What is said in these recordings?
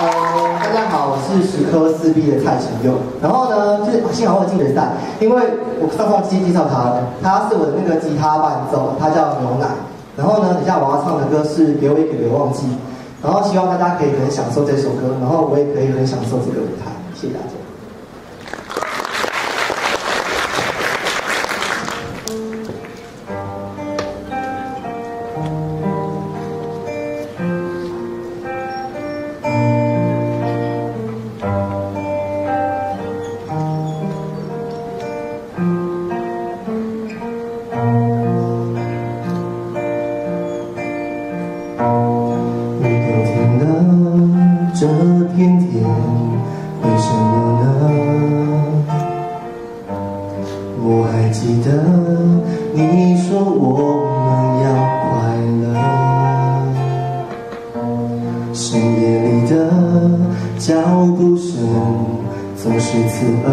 呃，大家好，我是十科四 B 的蔡成佑。然后呢，就是幸好我进决赛，因为我上上期介绍他，他是我的那个吉他伴奏，他叫牛奶。然后呢，等下我要唱的歌是《给我一个别忘记》，然后希望大家可以很享受这首歌，然后我也可以很享受这个舞台。谢谢大家。这片天，为什么呢？我还记得你说我们要快乐，深夜里的脚步声总是刺耳，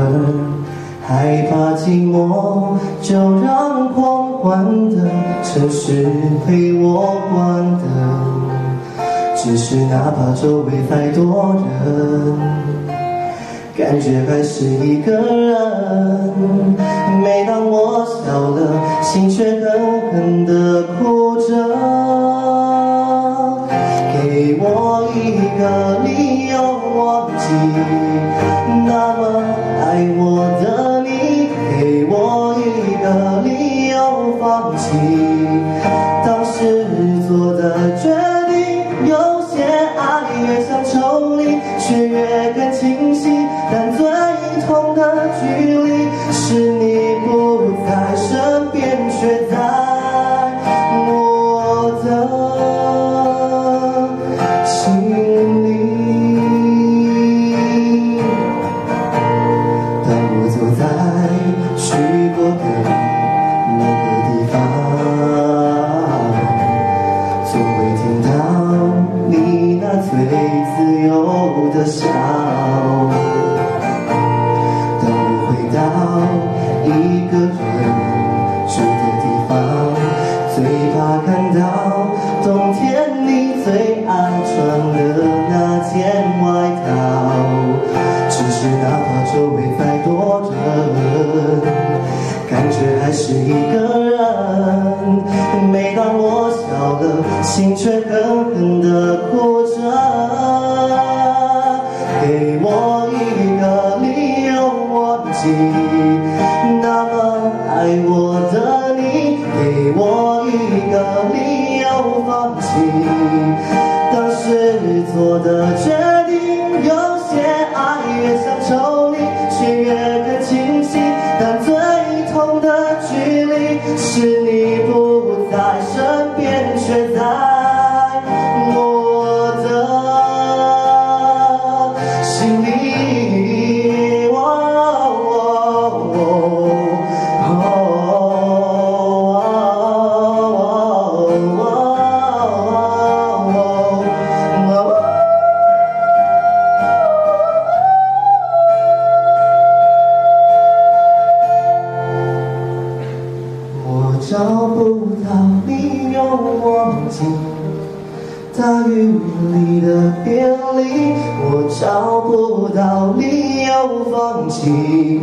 害怕寂寞，就让狂欢的城市陪我关灯。只是哪怕周围再多人，感觉还是一个人。每当我笑了，心却狠狠地哭着。给我一个理由忘记那么爱我的你，给我一个理由放弃更清晰，但最痛的距离是你不在身边，却在我的心里。当我走在去过的那个地方，总会听到你那最自由。的笑。当我回到一个人住的地方，最怕看到冬天你最爱穿的那件外套。只是哪怕周围再多人，感觉还是一个人。每当我笑了，心却狠狠的你当时做的决定。有些爱越想抽离，却越更清晰，但最痛的距离是你不在大雨里的别离，我找不到理由放弃。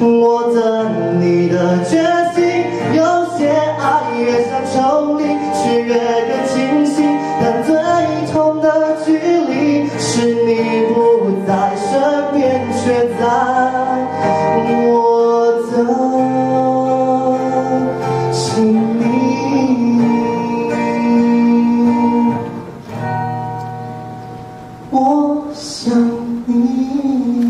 我等你的决我想你。